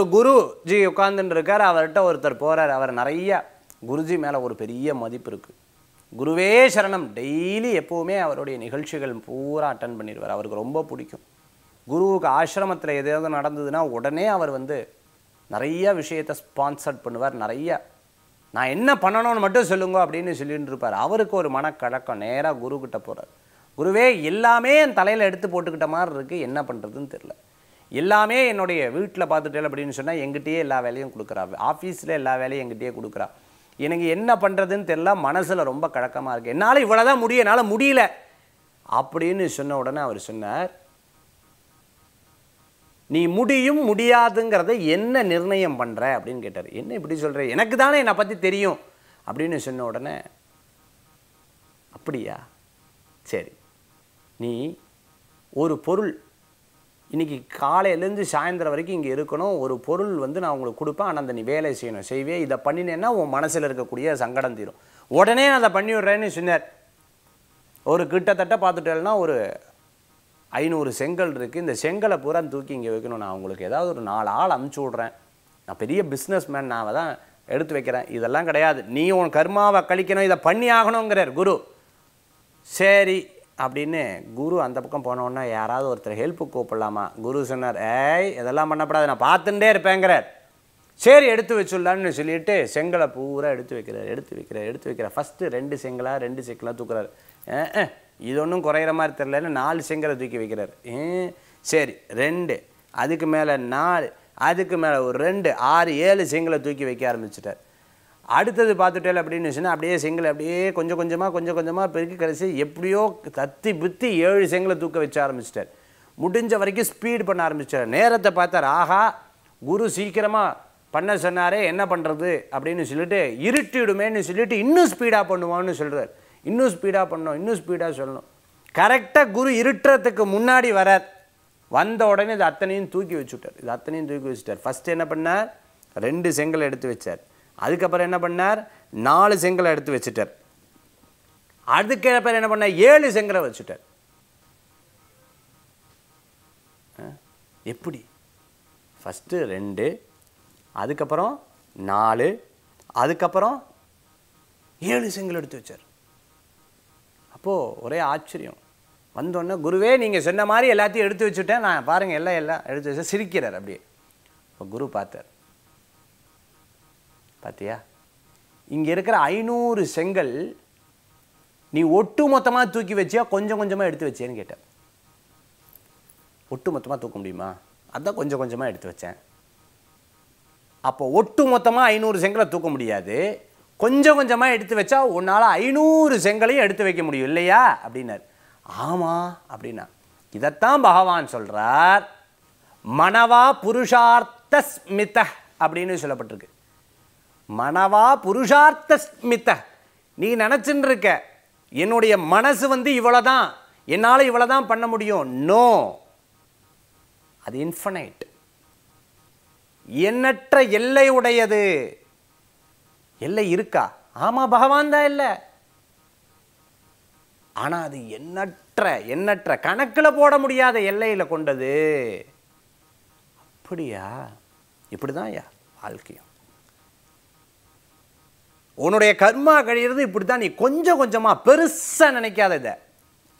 ஒரு குருஜி உட்கார்ந்துட்டு இருக்கார் அவர்கிட்ட ஒருத்தர் போகிறார் அவர் நிறைய குருஜி மேலே ஒரு பெரிய மதிப்பு இருக்குது குருவே சரணம். டெய்லி எப்போவுமே அவருடைய நிகழ்ச்சிகள் பூரா அட்டன் பண்ணிடுவார். அவருக்கு ரொம்ப பிடிக்கும். குருவுக்கு ஆசிரமத்தில் எதாவது நடந்ததுன்னா உடனே அவர் வந்து நிறைய விஷயத்தை ஸ்பான்சர்ட் பண்ணுவார். நிறைய நான் என்ன பண்ணணும்னு மட்டும் சொல்லுங்க அப்படின்னு சொல்லிட்டு இருப்பார் அவருக்கு ஒரு மனக்கழக்கம் நேராக குருக்கிட்ட போகிறார் குருவே எல்லாமே என் தலையில் எடுத்து போட்டுக்கிட்ட மாதிரி இருக்குது என்ன பண்ணுறதுன்னு தெரில எல்லாமே என்னுடைய வீட்டில் பார்த்துட்டேன் அப்படின்னு சொன்னால் எங்கிட்டயே எல்லா வேலையும் கொடுக்குறா. ஆஃபீஸில் எல்லா வேலையும் எங்கிட்டயே கொடுக்குறா. எனக்கு என்ன பண்ணுறதுன்னு தெரில மனசில் ரொம்ப கழக்கமாக இருக்குது என்னால் இவ்வளோதான் முடியும் என்னால் முடியல அப்படின்னு சொன்ன உடனே அவர் சொன்னார் நீ முடியும் முடியாதுங்கிறத என்ன நிர்ணயம் பண்ணுற அப்படின்னு கேட்டார். என்ன இப்படி சொல்கிற எனக்கு தானே என்னை பற்றி தெரியும். அப்படின்னு சொன்ன உடனே அப்படியா? சரி. நீ ஒரு பொருள் இன்னைக்கு காலையிலேருந்து சாயந்தரம் வரைக்கும் இங்கே இருக்கணும். ஒரு பொருள் வந்து நான் உங்களுக்கு கொடுப்பேன். ஆனால் அந்த நீ வேலை செய்யணும். செய்வே இதை பண்ணினேன்னா உன் மனசில் இருக்கக்கூடிய சங்கடம் தீரும். உடனே நான் அதை பண்ணி விடுறேன்னு சொன்னார். ஒரு கிட்டத்தட்ட பார்த்துட்டேன்னா ஒரு ஐநூறு செங்கல் இருக்குது இந்த செங்கலை பூரா தூக்கி இங்கே வைக்கணும். நான் உங்களுக்கு ஏதாவது ஒரு நாலு ஆள் அமுச்சு விட்றேன். நான் பெரிய பிஸ்னஸ் மேன் நான் தான் எடுத்து வைக்கிறேன். இதெல்லாம் கிடையாது. நீ உன் கர்மாவை கழிக்கணும். இதை பண்ணி ஆகணுங்கிறார் குரு. சரி அப்படின்னு குரு அந்த பக்கம் போனோன்னா யாராவது ஒருத்தர் ஹெல்ப்புக்கு கூப்பிடலாமா? குரு சொன்னார் ஏய் இதெல்லாம் பண்ணக்கூடாது நான் பார்த்துட்டே இருப்பேங்கிறார். சரி எடுத்து வச்சுடலான்னு சொல்லிட்டு செங்கலை பூரா எடுத்து வைக்கிறார் எடுத்து வைக்கிறார் எடுத்து வைக்கிறார். ஃபஸ்ட்டு ரெண்டு செங்கலாக ரெண்டு செங்கலாக தூக்குறாரு. இது ஒன்றும் குறையிற மாதிரி தெரிலன்னு நாலு செங்கலை தூக்கி வைக்கிறார். சரி ரெண்டு. அதுக்கு மேலே நாலு அதுக்கு மேலே ஒரு ரெண்டு ஆறு ஏழு செங்கலை தூக்கி வைக்க ஆரம்பிச்சிட்டார். அடுத்தது பார்த்துட்டே அப்படின்னு சொன்னால் அப்படியே செங்கல் அப்படியே கொஞ்சம் கொஞ்சமாக கொஞ்சம் கொஞ்சமாக பெருக்கி கடைசி எப்படியோ தத்தி புத்தி ஏழு செங்கலை தூக்க வச்ச ஆரம்பிச்சிட்டார் முடிஞ்ச வரைக்கும் ஸ்பீடு பண்ண ஆரம்பிச்சிட்டார் நேரத்தை பார்த்தார் ஆஹா குரு சீக்கிரமாக பண்ண சொன்னாரே என்ன பண்ணுறது அப்படின்னு சொல்லிட்டு இருட்டிடுமேன்னு சொல்லிட்டு இன்னும் ஸ்பீடாக பண்ணுவான்னு சொல்கிறார் இன்னும் ஸ்பீடாக பண்ணணும் இன்னும் ஸ்பீடாக சொல்லணும். கரெக்டாக குரு இருட்டுறதுக்கு முன்னாடி வரார். வந்த உடனே இது அத்தனையும் தூக்கி வச்சுட்டார். இது அத்தனையும் தூக்கி வச்சுட்டார். ஃபஸ்ட்டு என்ன பண்ணார்? ரெண்டு செங்கல் எடுத்து வச்சார். அதுக்கப்புறம் என்ன பண்ணார்? நாலு செங்கலை எடுத்து வச்சுட்டார். அதுக்கப்புறம் என்ன பண்ணார்? ஏழு செங்கலை வச்சுட்டார். எப்படி? ஃபஸ்ட்டு ரெண்டு அதுக்கப்புறம் நாலு அதுக்கப்புறம் ஏழு செங்கல் எடுத்து வச்சார். அப்போது ஒரே ஆச்சரியம். வந்தோடனே குருவே நீங்கள் சொன்ன மாதிரி எல்லாத்தையும் எடுத்து வச்சுட்டேன். நான் பாருங்கள் எல்லாம் எல்லாம் எடுத்து வச்சு சிரிக்கிறார் அப்படியே. இப்போ குரு பார்த்தார். பார்த்தியா இங்கே இருக்கிற ஐநூறு செங்கல் நீ ஒட்டு மொத்தமாக தூக்கி வச்சியா? கொஞ்சம் கொஞ்சமாக எடுத்து வச்சேன்னு கேட்டேன். ஒட்டு மொத்தமாக தூக்க முடியுமா? அதான் கொஞ்சம் கொஞ்சமாக எடுத்து வச்சேன். அப்போ ஒட்டு மொத்தமாக ஐநூறு செங்கலை தூக்க முடியாது. கொஞ்சம் கொஞ்சமாக எடுத்து வச்சா உன்னால் ஐநூறு செங்கலையும் எடுத்து வைக்க முடியும் இல்லையா? அப்படின்னார். ஆமாம் அப்படின்னா. இதைத்தான் பகவான் சொல்கிறார் மனவா புருஷார்த்த ஸ்மித அப்படின்னு சொல்லப்பட்டிருக்கு. மனவா புருஷார்த்த ஸ்மித்த நீ நினச்சின்னு இருக்க என்னுடைய மனசு வந்து இவ்வளோதான் என்னால் இவ்வளோதான் பண்ண முடியும். நோ. அது இன்ஃபனைட் எண்ணற்ற எல்லை உடையது. எல்லை இருக்கா? ஆமா பகவான் தான் இல்லை. ஆனா அது எண்ணற்ற எண்ணற்ற கணக்கில் போட முடியாத எல்லையில் கொண்டது. அப்படியா? இப்படிதான் ஐயா வாழ்க்கையும். உன்னுடைய கர்மா கழியிறது இப்படி தான் நீ கொஞ்சம் கொஞ்சமாக பெருசாக நினைக்காத இதை.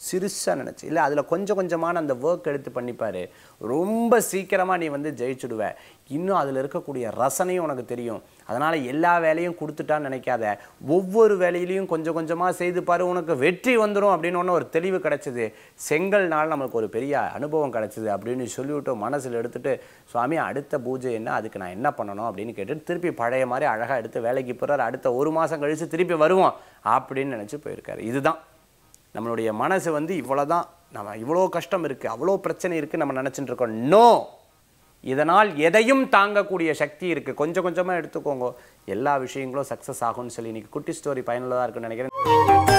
சிறுசாக நினச்சி. இல்லை அதில் கொஞ்சம் கொஞ்சமான அந்த ஒர்க் எடுத்து பண்ணிப்பார். ரொம்ப சீக்கிரமாக நீ வந்து ஜெயிச்சுடுவ. இன்னும் அதில் இருக்கக்கூடிய ரசனையும் உனக்கு தெரியும். அதனால் எல்லா வேலையும் கொடுத்துட்டான்னு நினைக்காத. ஒவ்வொரு வேலையிலையும் கொஞ்சம் கொஞ்சமாக செய்து பாரு உனக்கு வெற்றி வந்துடும் அப்படின்னு ஒன்று ஒரு தெளிவு கிடச்சிது. செங்கல்னால் நம்மளுக்கு ஒரு பெரிய அனுபவம் கிடச்சிது அப்படின்னு சொல்லிவிட்டு மனசில் எடுத்துகிட்டு சுவாமி அடுத்த பூஜை என்ன? அதுக்கு நான் என்ன பண்ணணும்? அப்படின்னு கேட்டுட்டு திருப்பி பழைய மாதிரி அழகாக எடுத்து வேலைக்கு போகிறார் அடுத்த ஒரு மாதம் கழித்து திருப்பி வருவோம் அப்படின்னு நினச்சி போயிருக்காரு. இதுதான். நம்மளுடைய மனசு வந்து இவ்வளோதான் நம்ம இவ்வளோ கஷ்டம் இருக்குது அவ்வளோ பிரச்சனை இருக்குது நம்ம நினச்சிட்டு இருக்கோம். நோ இதனால் எதையும் தாங்கக்கூடிய சக்தி இருக்குது கொஞ்சம் கொஞ்சமாக எடுத்துக்கோங்க. எல்லா விஷயங்களும் சக்ஸஸ் ஆகும்னு சொல்லி இன்றைக்கி குட்டி ஸ்டோரி பயனுள்ளதாக இருக்குன்னு நினைக்கிறேன்.